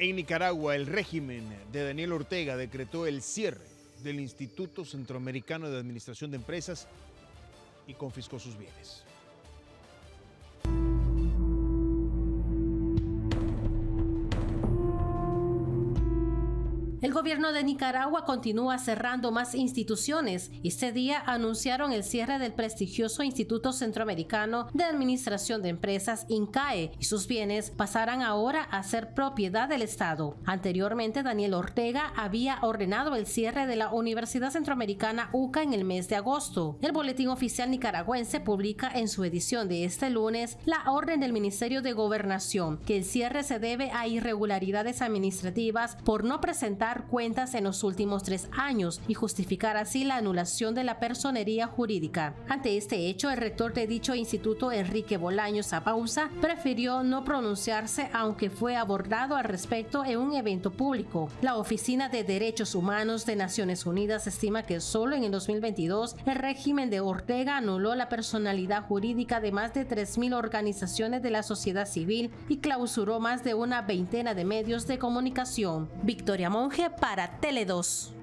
En Nicaragua, el régimen de Daniel Ortega decretó el cierre del Instituto Centroamericano de Administración de Empresas y confiscó sus bienes. El gobierno de Nicaragua continúa cerrando más instituciones. Este día anunciaron el cierre del prestigioso Instituto Centroamericano de Administración de Empresas, INCAE, y sus bienes pasarán ahora a ser propiedad del Estado. Anteriormente, Daniel Ortega había ordenado el cierre de la Universidad Centroamericana UCA en el mes de agosto. El Boletín Oficial Nicaragüense publica en su edición de este lunes la orden del Ministerio de Gobernación, que el cierre se debe a irregularidades administrativas por no presentar cuentas en los últimos tres años y justificar así la anulación de la personería jurídica. Ante este hecho, el rector de dicho instituto, Enrique Bolaños Apausa, prefirió no pronunciarse aunque fue abordado al respecto en un evento público. La Oficina de Derechos Humanos de Naciones Unidas estima que solo en el 2022 el régimen de Ortega anuló la personalidad jurídica de más de 3.000 organizaciones de la sociedad civil y clausuró más de una veintena de medios de comunicación. Victoria Monge para Tele2.